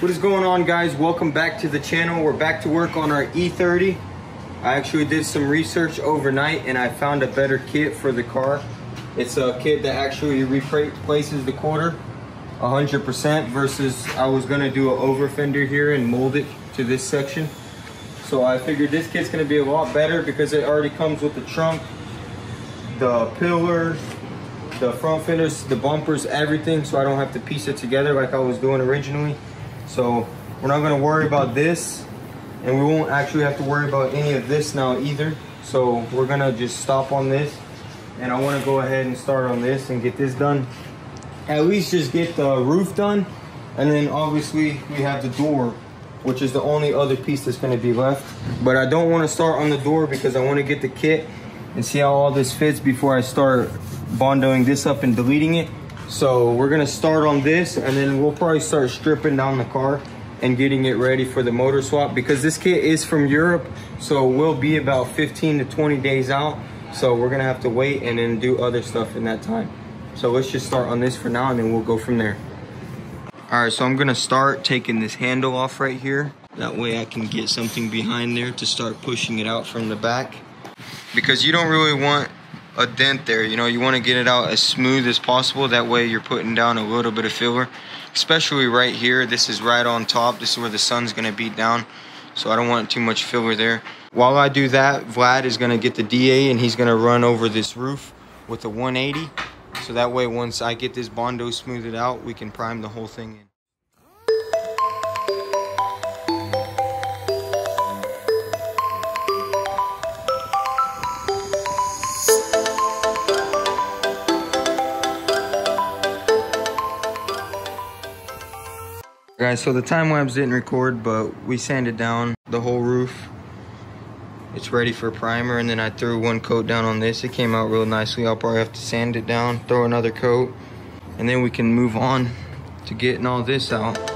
What is going on guys? Welcome back to the channel. We're back to work on our E30. I actually did some research overnight and I found a better kit for the car. It's a kit that actually replaces the quarter 100% versus I was gonna do an over fender here and mold it to this section. So I figured this kit's gonna be a lot better because it already comes with the trunk, the pillars, the front fenders, the bumpers, everything. So I don't have to piece it together like I was doing originally. So we're not gonna worry about this and we won't actually have to worry about any of this now either. So we're gonna just stop on this and I wanna go ahead and start on this and get this done. At least just get the roof done and then obviously we have the door which is the only other piece that's gonna be left. But I don't wanna start on the door because I wanna get the kit and see how all this fits before I start bondoing this up and deleting it. So we're gonna start on this and then we'll probably start stripping down the car and getting it ready for the motor swap because this kit is from Europe. So we'll be about 15 to 20 days out. So we're gonna have to wait and then do other stuff in that time. So let's just start on this for now and then we'll go from there. All right, so I'm gonna start taking this handle off right here. That way I can get something behind there to start pushing it out from the back. Because you don't really want a dent there. You know, you want to get it out as smooth as possible. That way you're putting down a little bit of filler, especially right here. This is right on top. This is where the sun's going to beat down. So I don't want too much filler there. While I do that, Vlad is going to get the DA and he's going to run over this roof with a 180. So that way, once I get this Bondo smoothed out, we can prime the whole thing in. Guys, so the time lapse didn't record, but we sanded down the whole roof. It's ready for primer, and then I threw one coat down on this. It came out real nicely. I'll probably have to sand it down, throw another coat, and then we can move on to getting all this out.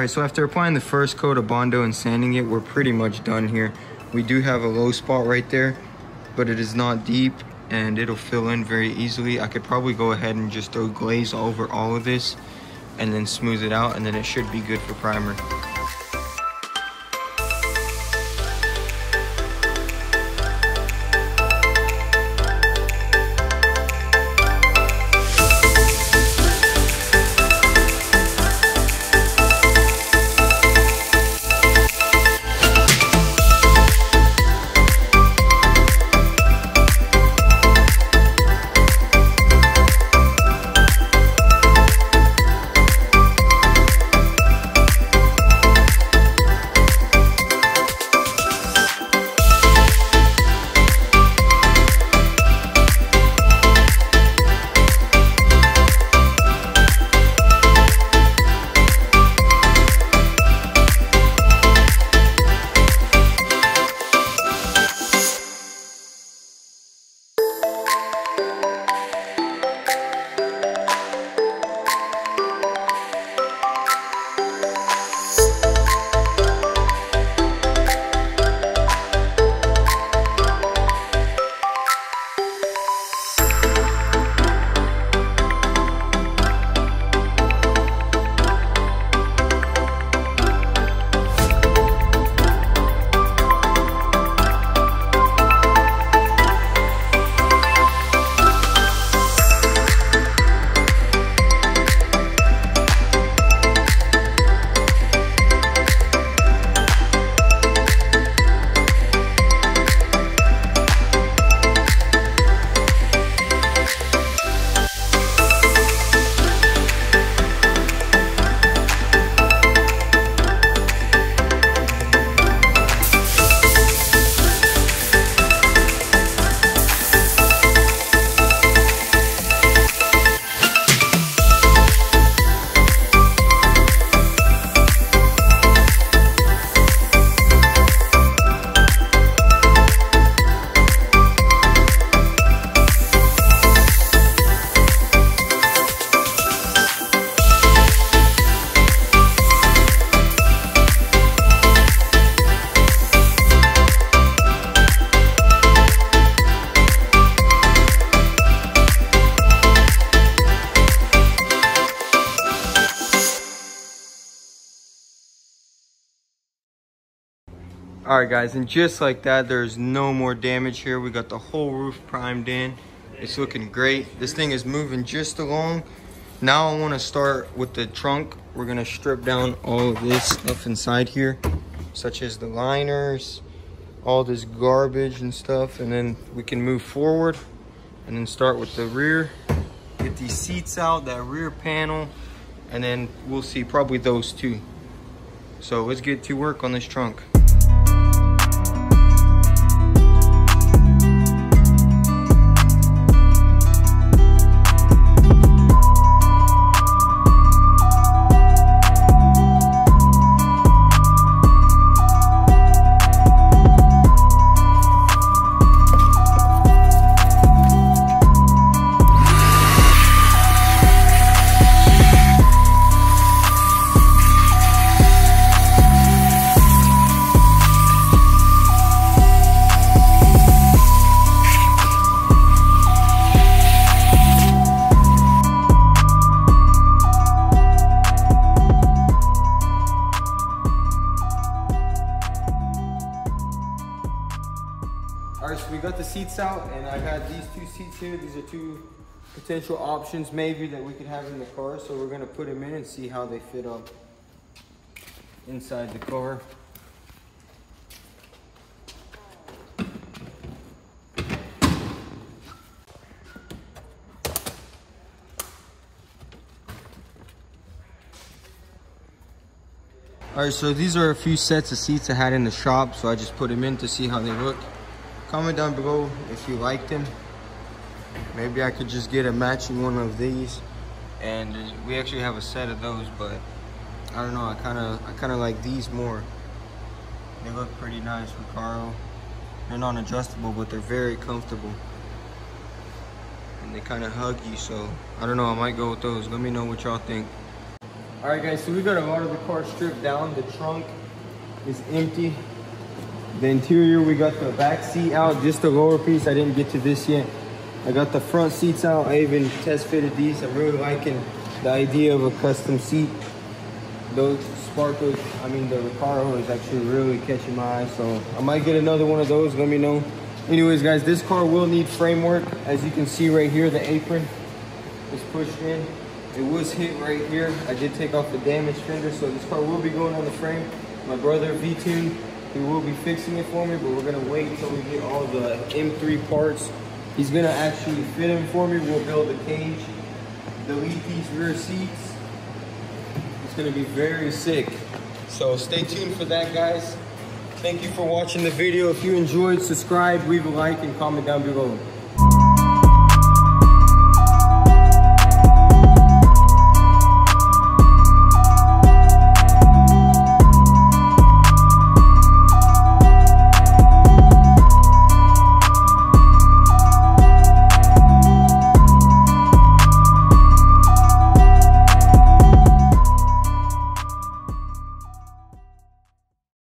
All right, so after applying the first coat of Bondo and sanding it, we're pretty much done here. We do have a low spot right there, but it is not deep and it'll fill in very easily. I could probably go ahead and just throw glaze over all of this and then smooth it out and then it should be good for primer. All right, guys, and just like that, there's no more damage here. We got the whole roof primed in. It's looking great. This thing is moving just along. Now I wanna start with the trunk. We're gonna strip down all of this stuff inside here, such as the liners, all this garbage and stuff, and then we can move forward and then start with the rear. Get these seats out, that rear panel, and then we'll see probably those two. So let's get to work on this trunk. All right, so we got the seats out and I got these two seats here. These are two potential options maybe that we could have in the car. So we're gonna put them in and see how they fit up inside the car. All right, so these are a few sets of seats I had in the shop, so I just put them in to see how they look. Comment down below if you like them. Maybe I could just get a matching one of these. And we actually have a set of those, but I don't know, I kinda I kinda like these more. They look pretty nice, Recaro. They're non-adjustable, but they're very comfortable. And they kinda hug you, so I don't know, I might go with those. Let me know what y'all think. All right, guys, so we got a lot of the car stripped down. The trunk is empty. The interior, we got the back seat out, just the lower piece. I didn't get to this yet. I got the front seats out. I even test fitted these. I'm really liking the idea of a custom seat. Those Sparcos, I mean, the Recaro is actually really catching my eye. So I might get another one of those. Let me know. Anyways, guys, this car will need framework. As you can see right here, the apron is pushed in. It was hit right here. I did take off the damaged fender, so this car will be going on the frame. My brother, V-Tune, he will be fixing it for me, but we're gonna wait until we get all the M3 parts. He's gonna actually fit them for me. We'll build the cage, delete these rear seats. It's gonna be very sick. So stay tuned for that, guys. Thank you for watching the video. If you enjoyed, subscribe, leave a like, and comment down below.